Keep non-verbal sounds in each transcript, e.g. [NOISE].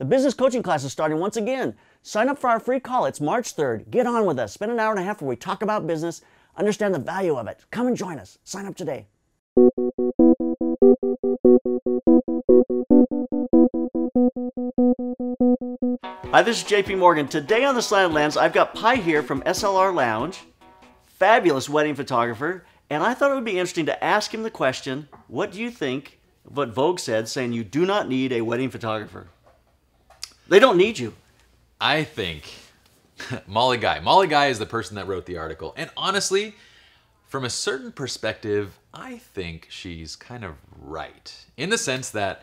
The business coaching class is starting once again. Sign up for our free call. It's March 3rd. Get on with us. Spend an hour and a half where we talk about business, understand the value of it. Come and join us. Sign up today. Hi, this is JP Morgan. Today on the Slanted Lens, I've got Pye here from SLR Lounge, fabulous wedding photographer, and I thought it would be interesting to ask him the question what do you think of what Vogue said, saying you do not need a wedding photographer? They don't need you. I think [LAUGHS] Molly Guy. Molly Guy is the person that wrote the article. And honestly, from a certain perspective, I think she's kind of right. In the sense that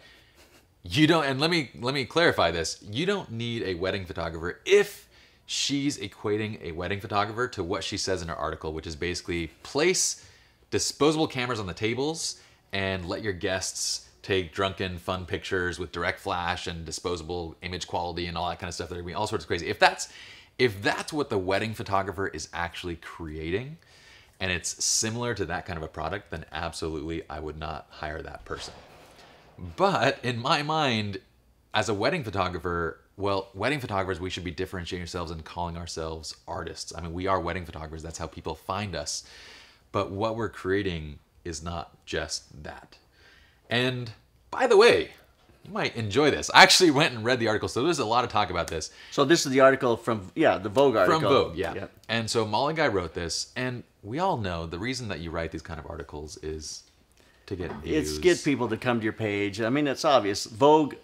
you don't and let me let me clarify this. You don't need a wedding photographer if she's equating a wedding photographer to what she says in her article, which is basically place disposable cameras on the tables and let your guests take drunken fun pictures with direct flash and disposable image quality and all that kind of stuff. There'd be all sorts of crazy. If that's if that's what the wedding photographer is actually creating and it's similar to that kind of a product, then absolutely I would not hire that person. But in my mind, as a wedding photographer, well, wedding photographers, we should be differentiating ourselves and calling ourselves artists. I mean, we are wedding photographers. That's how people find us. But what we're creating is not just that. And by the way, you might enjoy this. I actually went and read the article, so there's a lot of talk about this. So this is the article from yeah the Vogue article From Vogue, yeah. And so Molly Guy wrote this, and we all know the reason that you write these kind of articles is to get views. It's get people to come to your page. I mean, it's obvious. Vogue.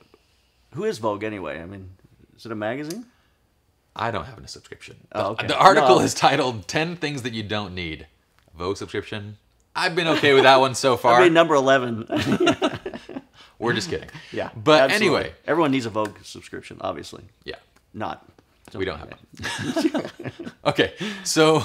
Who is Vogue anyway? I mean, is it a magazine? I don't have a subscription. Oh, The- okay. The article No. is titled 10 Things That You Don't Need. Vogue subscription. I've been okay with that one so far. I mean, number eleven. [LAUGHS] [LAUGHS] We're just kidding. yeah. But absolutely. anyway, everyone needs a Vogue subscription. Obviously, yeah. not. We don't have one. [LAUGHS] okay, so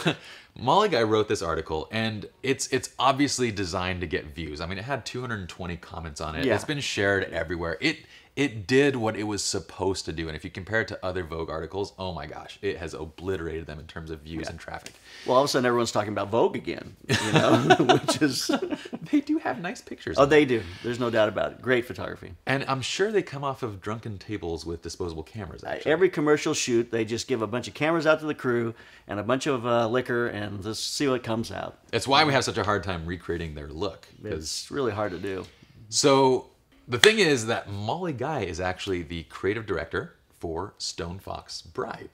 Molly Guy wrote this article, and it's it's obviously designed to get views. I mean, it had 220 comments on it. Yeah. It's been shared everywhere. It it did what it was supposed to do, and if you compare it to other Vogue articles, oh my gosh, it has obliterated them in terms of views and traffic. Well, all of a sudden, everyone's talking about Vogue again. You know, [LAUGHS] [LAUGHS] which is [LAUGHS] They do have nice pictures. oh, they do. There's no doubt about it. Great photography. And I'm sure they come off of drunken tables with disposable cameras. Actually. Every commercial shoot, they just give a bunch of cameras out to the crew and a bunch of uh, liquor, and just see what comes out. it's why we have such a hard time recreating their look. It's really hard to do. So the thing is that Molly Guy is actually the creative director for Stone Fox Bride,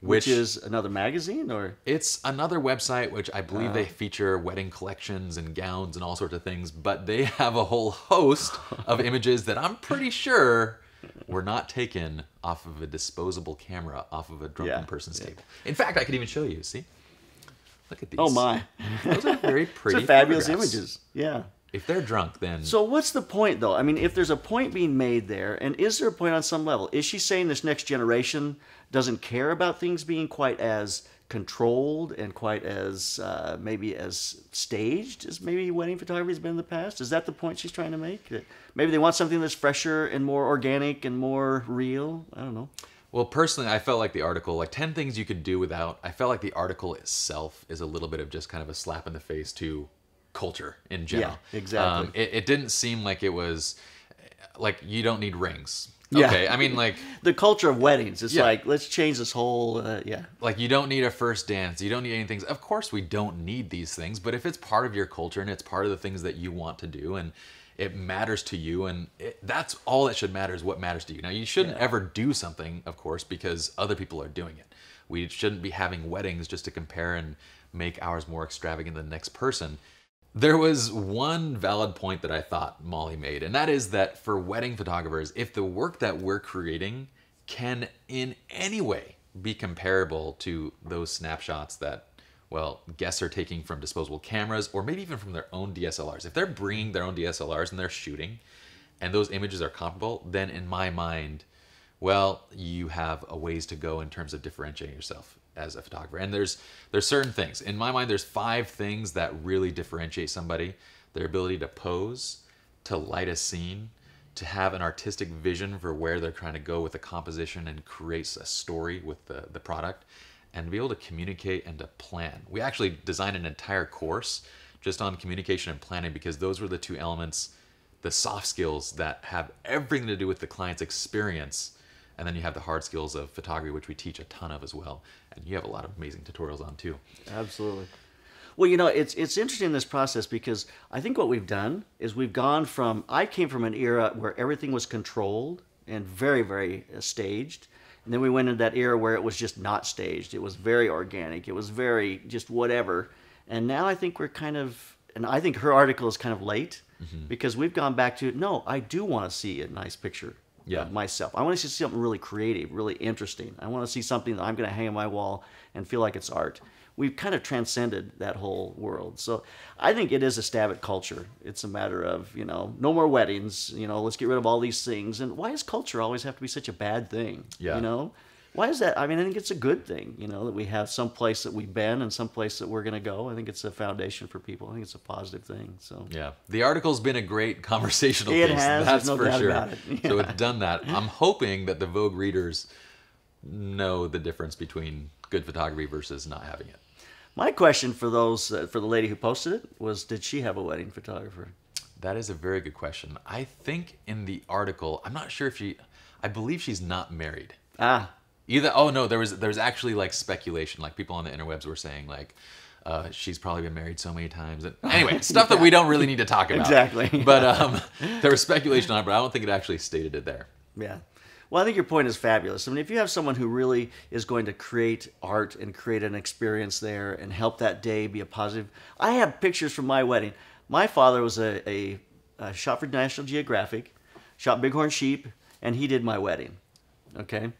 Which, is another magazine, or it's another website which I believe Uh. they feature wedding collections and gowns and all sorts of things, but they [LAUGHS] have a whole host of [LAUGHS] images that I'm pretty sure were not taken off of a disposable camera off of a drunken Yeah, person's yeah. table. In fact, I could even show you. See, look at these. oh my, those are very [LAUGHS] pretty. fabulous images. Yeah. If they're drunk, then So what's the point, though? I mean, if there's a point being made there, and is there a point on some level? Is she saying this next generation doesn't care about things being quite as controlled and quite as uh, maybe as staged as maybe wedding photography has been in the past? Is that the point she's trying to make? That maybe they want something that's fresher and more organic and more real. I don't know. Well, personally, I felt like the article, like 10 things you could do without, I felt like the article itself is a little bit of just kind of a slap in the face to culture in general. Yeah, exactly. Um, it, it didn't seem like it was like you don't need rings. Yeah. Okay. I mean, like, [LAUGHS] The culture of weddings. It's Yeah. like let's change this whole. Uh, yeah. like you don't need a first dance. You don't need anything. Of course, we don't need these things, but if it's part of your culture and it's part of the things that you want to do and it matters to you, and it, that's all that should matter is what matters to you. Now, you shouldn't ever do something, of course, because other people are doing it. We shouldn't be having weddings just to compare and make ours more extravagant than the next person. There was one valid point that I thought Molly made, and that is that for wedding photographers, if the work that we're creating can in any way be comparable to those snapshots that, well, guests are taking from disposable cameras or maybe even from their own DSLRs, if they're bringing their own DSLRs and they're shooting and those images are comparable, then in my mind, well, you have a ways to go in terms of differentiating yourself as a photographer. And there's there's certain things. In my mind, there's five things that really differentiate somebody. Their ability to pose, to light a scene, to have an artistic vision for where they're trying to go with the composition and creates a story with the, the product, and to be able to communicate and to plan. We actually designed an entire course just on communication and planning because those were the two elements, the soft skills that have everything to do with the client's experience And then you have the hard skills of photography, which we teach a ton of as well. And you have a lot of amazing tutorials on too. Absolutely. Well, you know, it's it's interesting in this process because I think what we've done is we've gone from I came from an era where everything was controlled and very very uh, staged, and then we went into that era where it was just not staged. It was very organic. It was very just whatever. And now I think we're kind of and I think her article is kind of late Mm-hmm. because we've gone back to no, I do want to see a nice picture Yeah. myself. I want to see something really creative, really interesting. I want to see something that I'm going to hang on my wall and feel like it's art. We've kind of transcended that whole world. So I think it is a stab at culture. It's a matter of, you know, no more weddings, you know, let's get rid of all these things. And why does culture always have to be such a bad thing? Yeah. You know? Why is that? I mean, I think it's a good thing, you know, that we have some place that we've been and some place that we're going to go. I think it's a foundation for people. I think it's a positive thing. So Yeah, the article's been a great [LAUGHS] conversational It piece. has, That's no for sure. about it. So it's done that. I'm hoping that the Vogue readers know the difference between good photography versus not having it. my question for those, uh, for the lady who posted it was, did she have a wedding photographer? That is a very good question. I think in the article, I'm not sure if she, I believe she's not married. Ah, Either oh no, there was there was actually like speculation, like people on the interwebs were saying like uh, she's probably been married so many times. And [LAUGHS] anyway, stuff that we don't really need to talk about. Exactly. [LAUGHS] But um, there was speculation on it, but I don't think it actually stated it there. Yeah. Well, I think your point is fabulous. I mean, if you have someone who really is going to create art and create an experience there and help that day be a positive. I have pictures from my wedding. My father was a, a, a shot for National Geographic, shot bighorn sheep, and he did my wedding. Okay.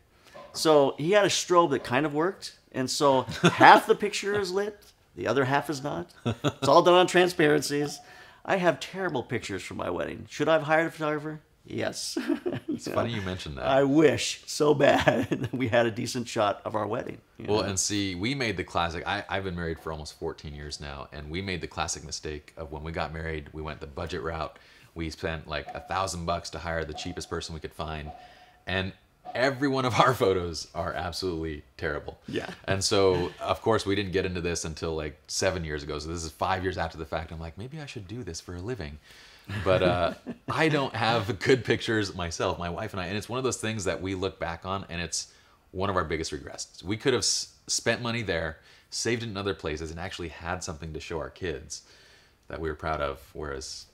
So he had a strobe that kind of worked. And so half the picture is lit, the other half is not. It's all done on transparencies. I have terrible pictures from my wedding. Should I have hired a photographer? Yes. [LAUGHS] It's funny you mentioned that. I wish so bad [LAUGHS] that we had a decent shot of our wedding. Well, know? and see, we made the classic. I, I've been married for almost 14 years now, and we made the classic mistake of when we got married, we went the budget route. We spent like a thousand bucks to hire the cheapest person we could find, and every one of our [LAUGHS] photos are absolutely terrible. Yeah. And so, of course, we didn't get into this until like seven years ago. So this is five years after the fact. I'm like, maybe I should do this for a living. But uh, [LAUGHS] I don't have good pictures myself, my wife and I. And it's one of those things that we look back on, and it's one of our biggest regrets. We could have s- spent money there, saved it in other places, and actually had something to show our kids that we were proud of. Whereas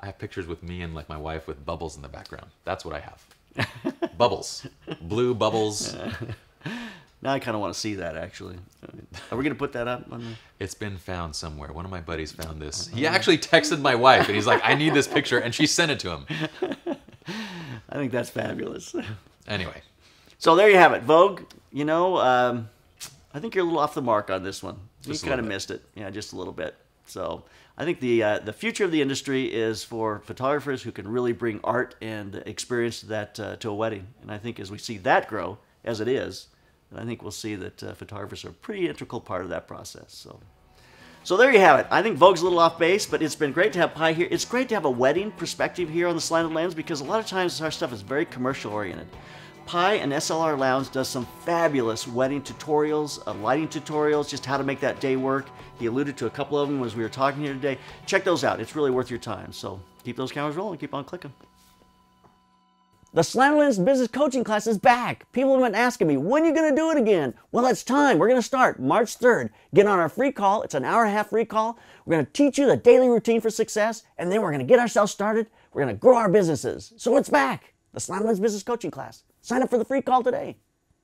I have pictures with me and like my wife with bubbles in the background. That's what I have. [LAUGHS] bubbles, blue bubbles. now I kind of want to see that actually. Are we going to put that up? On the... It's been found somewhere. One of my buddies found this. He actually texted my wife and he's like, I need this picture. And she sent it to him. [LAUGHS] I think that's fabulous. Anyway, So there you have it, Vogue. You know, um, I think you're a little off the mark on this one. Just you kind of missed it, yeah, just a little bit. So I think the uh, the future of the industry is for photographers who can really bring art and experience that uh, to a wedding. And I think as we see that grow, as it is, I think we'll see that uh, photographers are a pretty integral part of that process. So. So there you have it. I think Vogue's a little off base, but it's been great to have Pye here. It's great to have a wedding perspective here on the Slanted Lens because a lot of times our stuff is very commercial oriented. Pye and SLR Lounge does some fabulous wedding tutorials, uh, lighting tutorials, just how to make that day work. He alluded to a couple of them as we were talking here today. Check those out. It's really worth your time. So keep those cameras rolling. Keep on clicking. The Slanted Lens Business Coaching class is back. People have been asking me, when are you going to do it again? Well, it's time. We're going to start March 3rd. Get on our free call. It's an hour and a half free call. We're going to teach you the daily routine for success, and then we're going to get ourselves started. We're going to grow our businesses. So it's back. The Slanted Lens Business Coaching class. Sign up for the free call today.